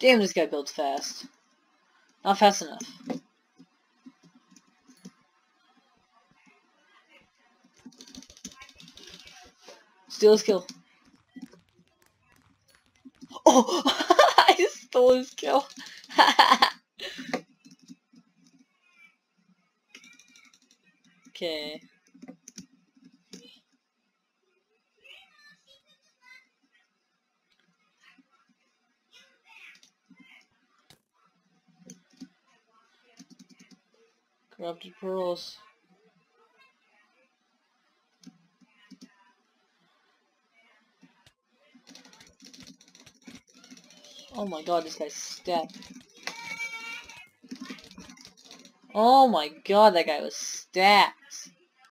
Damn, this guy builds fast. Not fast enough. Steal his kill. Oh! I stole his kill. okay. Corrupted pearls. Oh my god, this guy's stacked. Oh my god, that guy was stacked.